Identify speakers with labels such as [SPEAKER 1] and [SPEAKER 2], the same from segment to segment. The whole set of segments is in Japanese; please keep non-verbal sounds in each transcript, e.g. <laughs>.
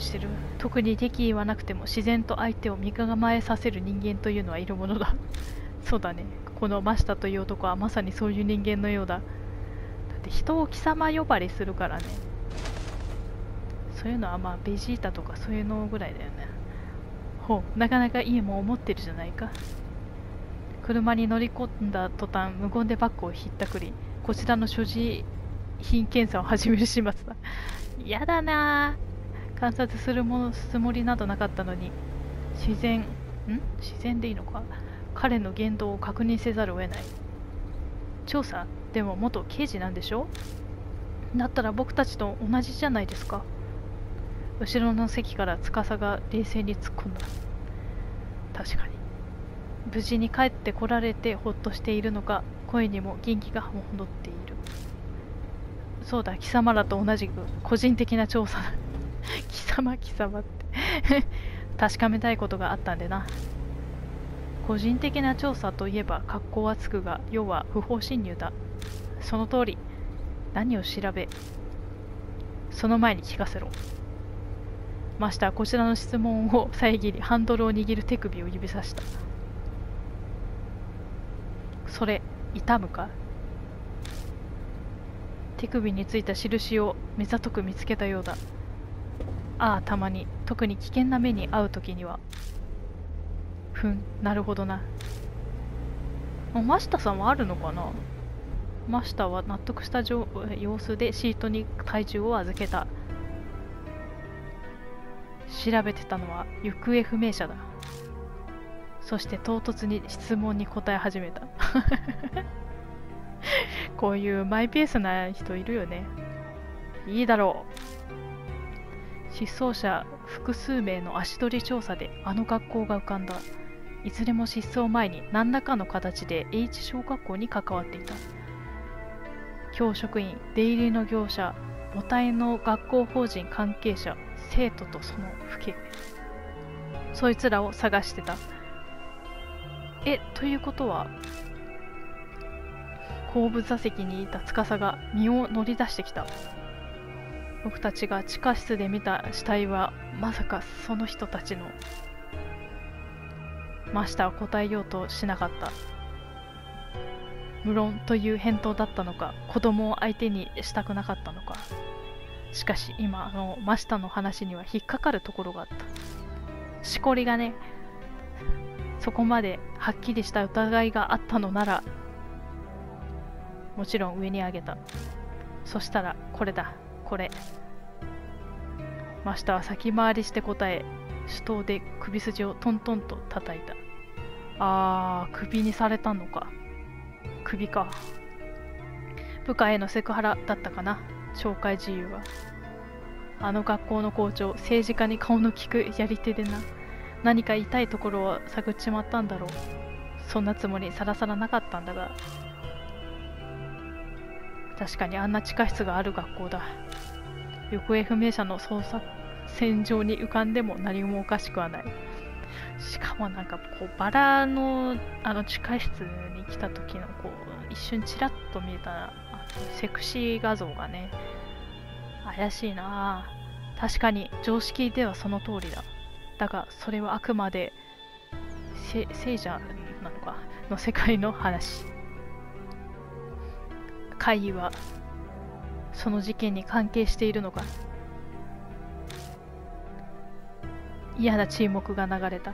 [SPEAKER 1] してる。特に敵意はなくても自然と相手を身構えさせる人間というのはいるものだ。<laughs> そうだね。この真下という男はまさにそういう人間のようだ。だって人を貴様呼ばれするからね。そういうのはまあベジータとかそういうのぐらいだよね。ほう。なかなかいいもん思ってるじゃないか。車に乗り込んだ途端無言でバッグをひったくりこちらの所持品検査を始める始末だやだなぁ観察するものつもりなどなかったのに自然ん？自然でいいのか？彼の言動を確認せざるを得ない。調査？でも元刑事なんでしょ？だったら僕たちと同じじゃないですか。後ろの席から司が冷静に突っ込んだ。確かに。無事に帰ってこられてほっとしているのか？声にも元気が戻っている。そうだ貴様らと同じく個人的な調査だ。<laughs> 貴様貴様って。<laughs> 確かめたいことがあったんでな。個人的な調査といえば格好はつくが要は不法侵入だ。その通り。何を調べその前に聞かせろ。ましたこちらの質問を遮りハンドルを握る手首を指さした。それ痛むか？手首についた印を目ざとく見つけたようだ。ああたまに。特に危険な目に遭う時には。ふんなるほどな。マシタさんはあるのかな？マシタは納得した様子でシートに体重を預けた。調べてたのは行方不明者だ。そして唐突に質問に答え始めた。<laughs> こういうマイペースな人いるよね。いいだろう。失踪者複数名の足取り調査であの学校が浮かんだ。いずれも失踪前に何らかの形で H 小学校に関わっていた。教職員出入りの業者母体の学校法人関係者生徒とその父兄。そいつらを探してた。えということは後部座席にいた司が身を乗り出してきた。僕たちが地下室で見た死体はまさかその人たちの真下は答えようとしなかった。無論という返答だったのか子供を相手にしたくなかったのか。しかし今の真下の話には引っかかるところがあった。しこりがねそこまではっきりした疑いがあったのならもちろん上に上げた。そしたらこれだ。これ。真下は先回りして答え手刀で首筋をトントンと叩いた。あー首にされたのか。首か。部下へのセクハラだったかな。紹介自由は。あの学校の校長政治家に顔の利くやり手でな。何か痛いところを探っちまったんだろう。そんなつもりさらさらなかったんだが。確かにあんな地下室がある学校だ。行方不明者の捜査線上に浮かんでも何もおかしくはない。しかもなんかこうバラのあの地下室に来た時のこう一瞬ちらっと見えたセクシー画像がね怪しいな。確かに常識ではその通りだ。だがそれはあくまで聖者なのか？の世界の話。会議はその事件に関係しているのか。嫌な沈黙が流れた。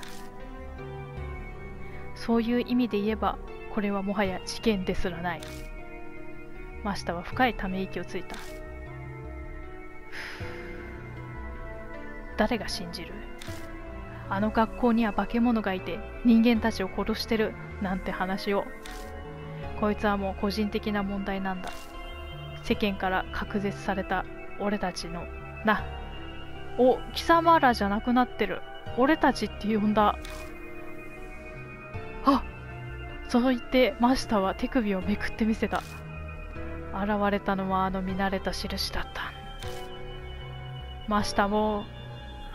[SPEAKER 1] そういう意味で言えばこれはもはや事件ですらない。真下は深いため息をついた。誰が信じる？あの学校には化け物がいて人間たちを殺してるなんて話を。こいつはもう個人的な問題なんだ。世間から隔絶された俺たちのな。お貴様らじゃなくなってる。俺たちって呼んだ。あそう言ってマスターは手首をめくってみせた。現れたのはあの見慣れた印だった。真下も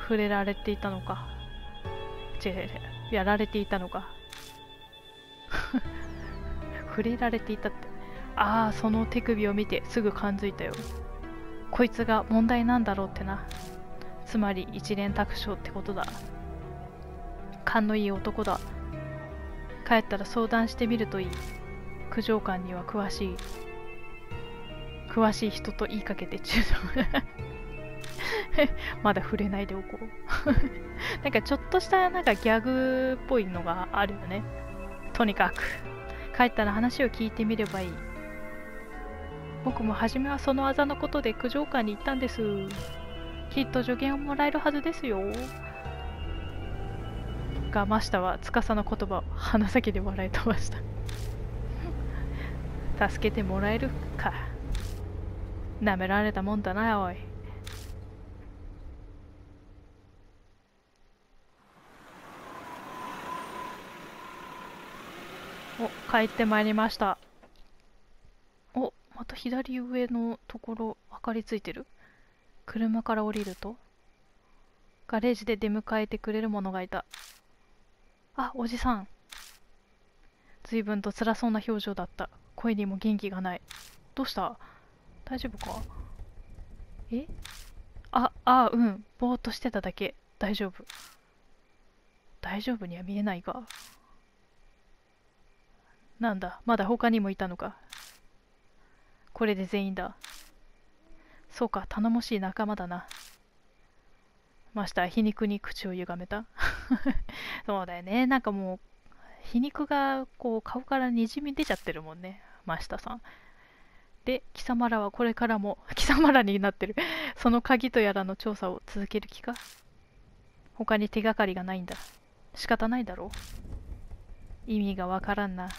[SPEAKER 1] 触れられていたのか。違う違う。やられていたのか。<laughs> 触れられていたって。ああその手首を見てすぐ感づいたよ。こいつが問題なんだろうってな。つまり一連卓章ってことだ。勘のいい男だ。帰ったら相談してみるといい。九条館には詳しい。詳しい人と言いかけて中途 <laughs> まだ触れないでおこう。<laughs> なんかちょっとしたなんかギャグっぽいのがあるよね。とにかく。帰ったら話を聞いてみればいい。僕も初めはその技のことで九条館に行ったんです。きっと助言をもらえるはずですよ。がましたは司の言葉を鼻先で笑い飛ばした。<laughs> 助けてもらえるか。なめられたもんだなおい。お帰ってまいりました。また左上のところ明かりついてる？車から降りると？ガレージで出迎えてくれる者がいた。あおじさん。随分と辛そうな表情だった。声にも元気がない。どうした？大丈夫か？え？ああうん。ぼーっとしてただけ。大丈夫。大丈夫には見えないが。なんだ、まだ他にもいたのか。これで全員だ。そうか、頼もしい仲間だな。ました皮肉に口を歪めた。<laughs> そうだよね。なんかもう、皮肉がこう顔からにじみ出ちゃってるもんね。真下さん。で、貴様らはこれからも、<laughs> 貴様らになってる。その鍵とやらの調査を続ける気か？他に手がかりがないんだ。仕方ないだろう。意味がわからんな。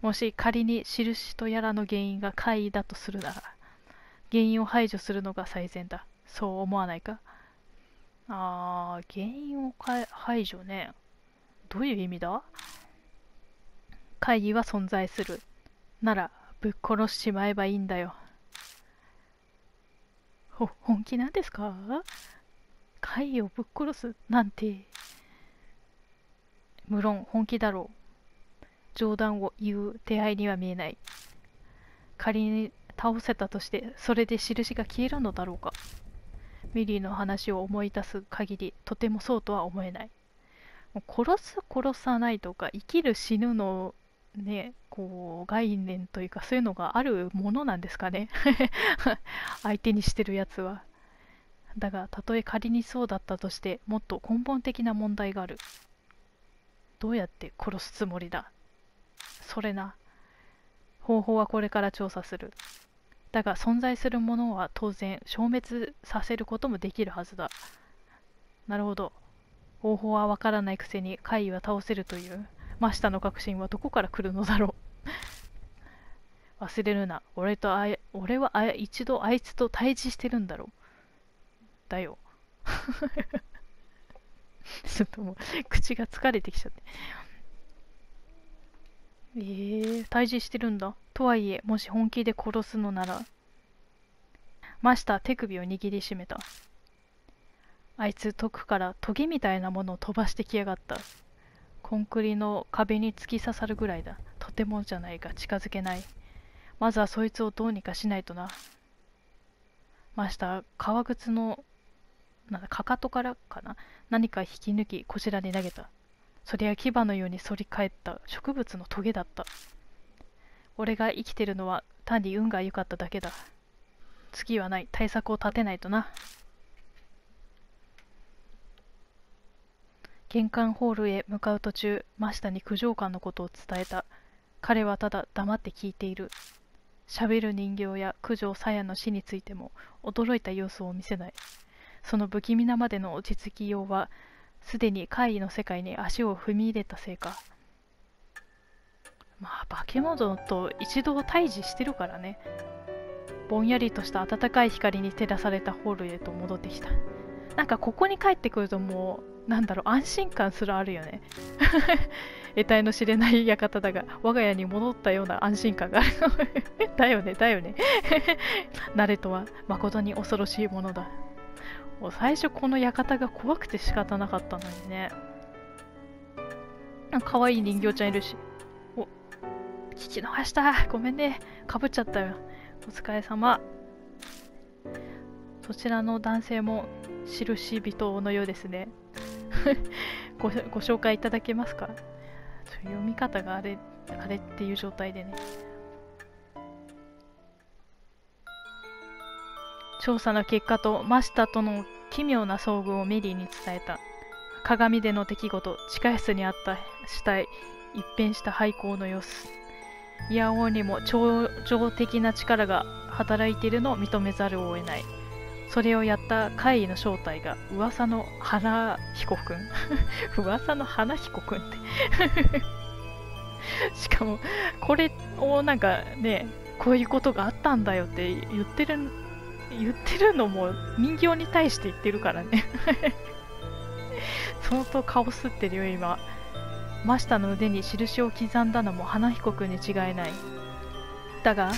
[SPEAKER 1] もし仮に印とやらの原因が怪異だとするなら、原因を排除するのが最善だ。そう思わないか？あー、原因を排除ね。どういう意味だ？怪異は存在する。なら、ぶっ殺しちまえばいいんだよ。ほ、本気なんですか？怪異をぶっ殺すなんて。無論本気だろう。冗談を言う手合いには見えない。仮に倒せたとしてそれで印が消えるのだろうか。ミリーの話を思い出す限りとてもそうとは思えない。もう殺す殺さないとか生きる死ぬのねこう概念というかそういうのがあるものなんですかね。<laughs> 相手にしてるやつは。だがたとえ仮にそうだったとしてもっと根本的な問題がある。どうやって殺すつもりだ？それな。方法はこれから調査する。だが存在するものは当然消滅させることもできるはずだ。なるほど。方法はわからないくせに怪異は倒せるという真下の確信はどこから来るのだろう。<laughs> 忘れるな。俺とあ俺はあ一度あいつと対峙してるんだろう。だよ。<laughs> ちょっともう口が疲れてきちゃって。えー、退治してるんだ。とはいえ、もし本気で殺すのなら。マスター手首を握りしめた。あいつ遠くからトゲみたいなものを飛ばしてきやがった。コンクリの壁に突き刺さるぐらいだ。とてもじゃないが近づけない。まずはそいつをどうにかしないとな。マスター、革靴の、なんだ、かかとからかな何か引き抜き、こちらに投げた。そりゃ牙のように反り返った植物のトゲだった。俺が生きてるのは単に運が良かっただけだ。次はない。対策を立てないとな。玄関ホールへ向かう途中真下に九条館のことを伝えた。彼はただ黙って聞いている。喋る人形や九条鞘の死についても驚いた様子を見せない。その不気味なまでの落ち着きようはすでに怪異の世界に足を踏み入れたせいか。まあ化け物と一度対峙してるからね。ぼんやりとした暖かい光に照らされたホールへと戻ってきた。なんかここに帰ってくるともうなんだろう安心感すらあるよね。<laughs> 得体の知れない館だが我が家に戻ったような安心感があるだよねだよね。<laughs> 慣れとは誠に恐ろしいものだ。もう最初この館が怖くて仕方なかったのにね。可愛い人形ちゃんいるし。お、聞き逃した。ごめんね。かぶっちゃったよ。お疲れ様。そちらの男性も印人のようですね <laughs> ごご紹介いただけますか？読み方があれあれっていう状態でね調査の結果とマスタとの奇妙な遭遇をメリーに伝えた。鏡での出来事地下室にあった死体一変した廃校の様子。イヤオンにも超常的な力が働いているのを認めざるを得ない。それをやった怪異の正体が噂の花彦くん <laughs> 噂の花彦くんって。<laughs> しかもこれをなんかねこういうことがあったんだよって言ってる言ってるのも人形に対して言ってるからね。<laughs> 相当顔すってるよ今。真下の腕に印を刻んだのも花彦くんに違いない。だが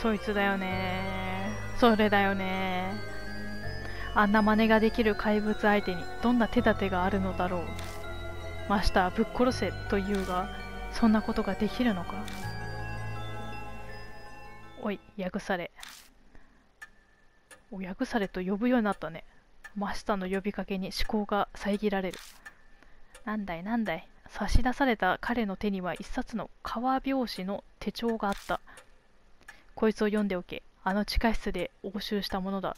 [SPEAKER 1] そいつだよね。それだよね。あんな真似ができる怪物相手にどんな手立てがあるのだろう。マスターぶっ殺せというがそんなことができるのか。おいヤグサレおヤグサレと呼ぶようになったね。真下の呼びかけに思考が遮られる。なんだいなんだい。差し出された彼の手には一冊の革拍子の手帳があった。こいつを読んでおけ。あの地下室で押収したものだ。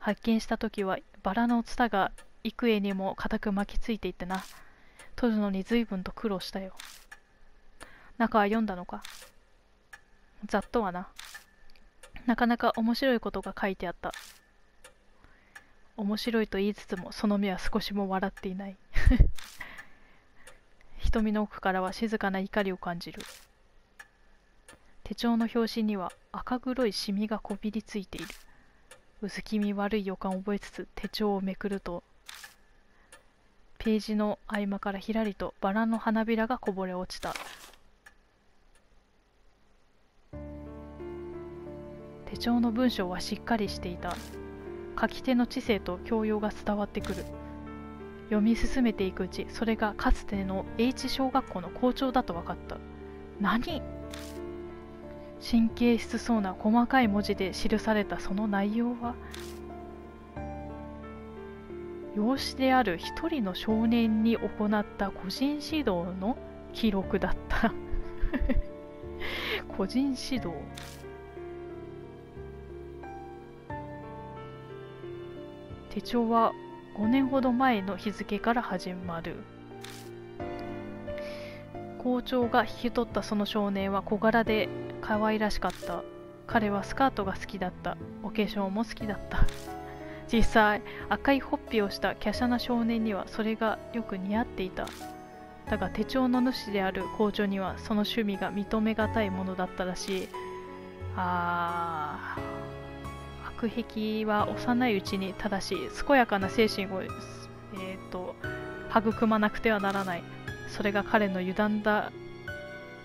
[SPEAKER 1] 発見した時はバラのツタが幾重にも固く巻きついていってな。取るのに随分と苦労したよ。中は読んだのか？ざっとはな。なかなか面白いことが書いてあった。面白いと言いつつもその目は少しも笑っていない。<laughs> 瞳の奥からは静かな怒りを感じる。手帳の表紙には赤黒いシミがこびりついている。薄気味悪い予感を覚えつつ手帳をめくるとページの合間からひらりとバラの花びらがこぼれ落ちた。手帳の文章はしっかりしていた。書き手の知性と教養が伝わってくる。読み進めていくうちそれがかつての H 小学校の校長だと分かった。何？神経質そうな細かい文字で記されたその内容は？養子である一人の少年に行った個人指導の記録だった。<laughs> 個人指導？手帳は5年ほど前の日付から始まる。校長が引き取ったその少年は小柄で可愛らしかった。彼はスカートが好きだった。お化粧も好きだった。実際赤いほっぺをした華奢な少年にはそれがよく似合っていた。だが手帳の主である校長にはその趣味が認めがたいものだったらしい。あー。悪癖は幼いうちにただし健やかな精神を、えーと、育まなくてはならない。それが彼の歪んだ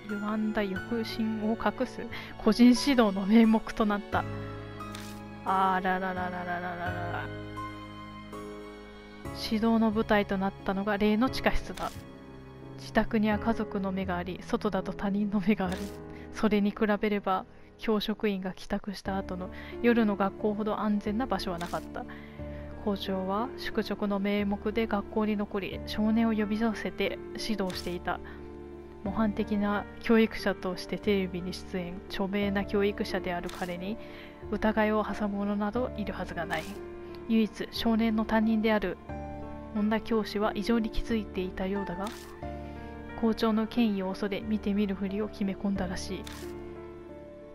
[SPEAKER 1] 歪んだ欲心を隠す個人指導の名目となった。あらららららららら指導の舞台となったのが例の地下室だ。自宅には家族の目があり外だと他人の目がある。それに比べれば教職員が帰宅した後の夜の学校ほど安全な場所はなかった。校長は宿直の名目で学校に残り少年を呼び寄せて指導していた。模範的な教育者としてテレビに出演。著名な教育者である彼に疑いを挟む者などいるはずがない。唯一少年の担任である女教師は異常に気づいていたようだが校長の権威を恐れ見てみるふりを決め込んだらしい。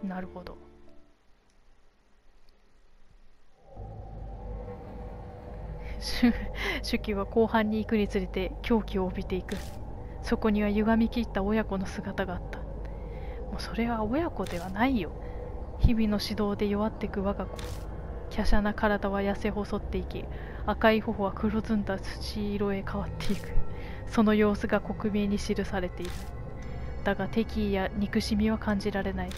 [SPEAKER 1] なるほど。手記は後半に行くにつれて狂気を帯びていく。そこには歪み切った親子の姿があった。もうそれは親子ではないよ。日々の指導で弱っていく我が子。華奢な体は痩せ細っていき赤い頬は黒ずんだ土色へ変わっていく。その様子が克明に記されている。だが敵意や憎しみは感じられない。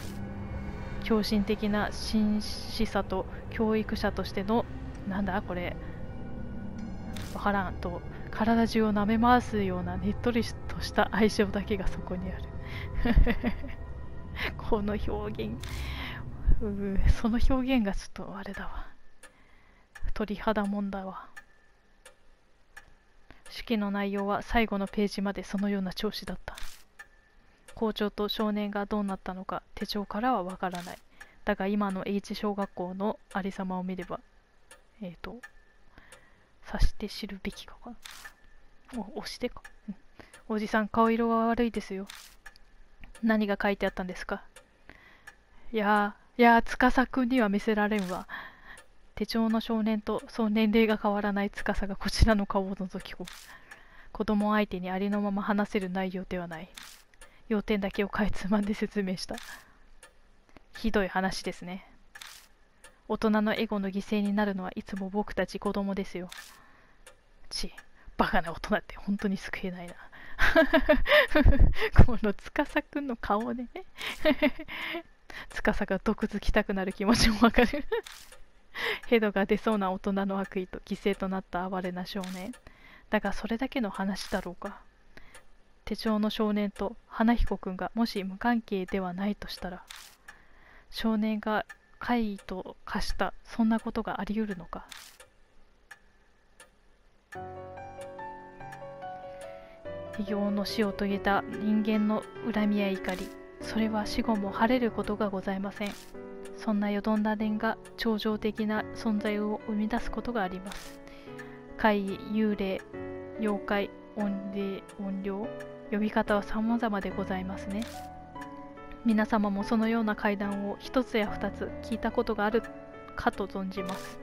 [SPEAKER 1] 狂信的な紳士さと教育者としてのなんだこれわからんと体中を舐め回すようなねっとりとした愛情だけがそこにある。<laughs> この表現その表現がちょっとあれだわ。鳥肌もんだわ。手記の内容は最後のページまでそのような調子だった。校長と少年がどうなったのか手帳からはわからない。だが今の H 小学校のありさまを見ればえっ、ー、と察して知るべきかかな。押してか、うん、おじさん顔色が悪いですよ。何が書いてあったんですか？いやいや司くんには見せられんわ。手帳の少年とその年齢が変わらない司がこちらの顔を覗き込む。子供相手にありのまま話せる内容ではない。要点だけをかいつまんで説明した。ひどい話ですね。大人のエゴの犠牲になるのはいつも僕たち子供ですよ。ちバカな大人って本当に救えないな。<laughs> この司くんの顔ね。<laughs> 司が毒づきたくなる気持ちもわかる。<laughs> ヘドが出そうな大人の悪意と犠牲となった哀れな少年。だがそれだけの話だろうか。手帳の少年と花彦君がもし無関係ではないとしたら少年が怪異と化したそんなことがあり得るのか。異形の死を遂げた人間の恨みや怒りそれは死後も晴れることがございません。そんなよどんだ念が超常的な存在を生み出すことがあります。怪異幽霊妖怪怨霊怨霊呼び方は様々でございますね。皆様もそのような階段を一つや二つ聞いたことがあるかと存じます。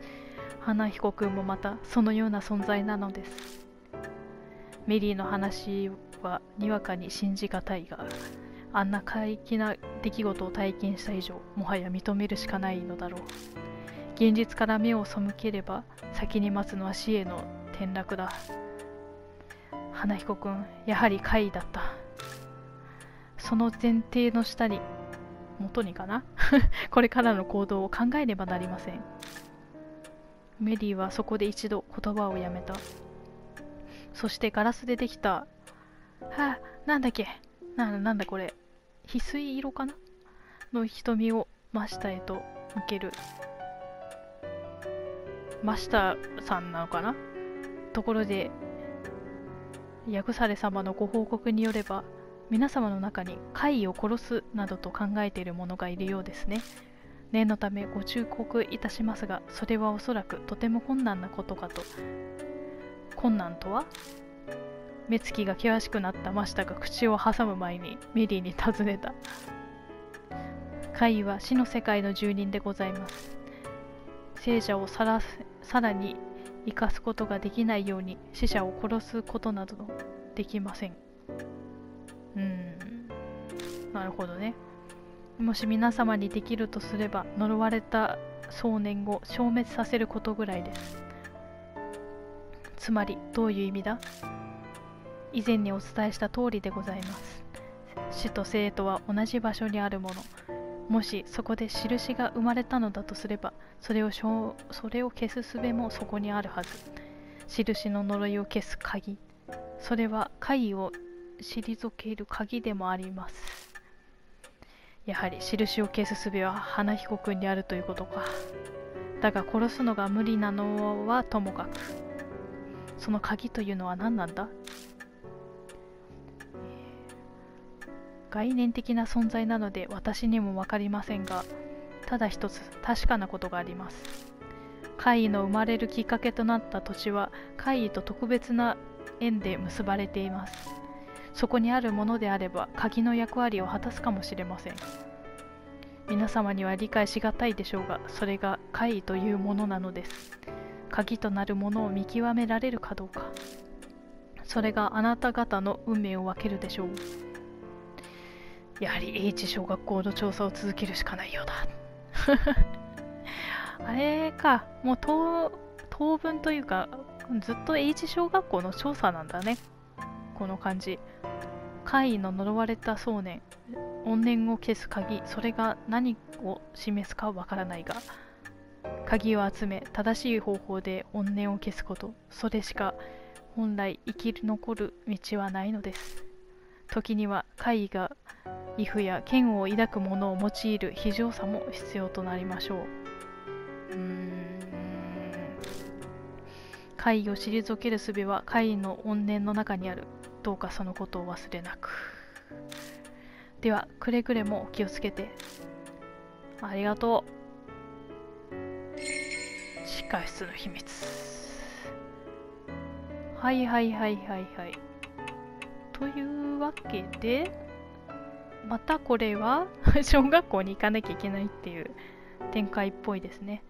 [SPEAKER 1] 花彦君もまたそのような存在なのです。メリーの話はにわかに信じがたいがあんな過激な出来事を体験した以上もはや認めるしかないのだろう。現実から目を背ければ先に待つのは死への転落だ。花彦君やはり怪異だった。その前提の下に元にかな？<laughs> これからの行動を考えねばなりません。メリーはそこで一度言葉をやめた。そしてガラスでできた、はあ、なんだっけ？な、なんだこれ？翡翠色かな？の瞳を真下へと向ける。真下さんなのかな？ところで、ヤグサレ様のご報告によれば、皆様の中に怪異を殺すなどと考えている者がいるようですね。念のためご忠告いたしますが、それはおそらくとても困難なことかと。困難とは？目つきが険しくなった真下が口を挟む前にメリーに尋ねた。怪異は死の世界の住人でございます。聖者をさらさらに生かすことができないように死者を殺すことなどできません。うん。なるほどね。もし皆様にできるとすれば呪われた少年を消滅させることぐらいです。つまりどういう意味だ？以前にお伝えした通りでございます。死と生とは同じ場所にあるもの。もしそこで印が生まれたのだとすればそれをそれを消す術もそこにあるはず。印の呪いを消す鍵。それは怪異を退ける鍵でもあります。やはり印を消す術は花彦君にあるということか。だが殺すのが無理なのはともかく。その鍵というのは何なんだ？概念的な存在なので私にも分かりませんがただ一つ確かなことがあります。怪異の生まれるきっかけとなった土地は怪異と特別な縁で結ばれています。そこにあるものであれば鍵の役割を果たすかもしれません。皆様には理解しがたいでしょうがそれが怪異というものなのです。鍵となるものを見極められるかどうか。それがあなた方の運命を分けるでしょう。やはり H 小学校の調査を続けるしかないようだ。<laughs> あれかもう当当分というかずっと H 小学校の調査なんだね。この感じ。怪異の呪われた少年怨念を消す鍵それが何を示すかわからないが鍵を集め正しい方法で怨念を消すことそれしか本来生き残る道はないのです。時には怪異が畏怖や嫌悪を抱く者を用いる非常さも必要となりましょう。うーん。怪異を退ける術は怪異の怨念の中にある。どうかそのことを忘れなく。ではくれぐれもお気をつけて。ありがとう。地下室の秘密。はいはいはいはいはい。というわけでまたこれは <laughs> 小学校に行かなきゃいけないっていう展開っぽいですね。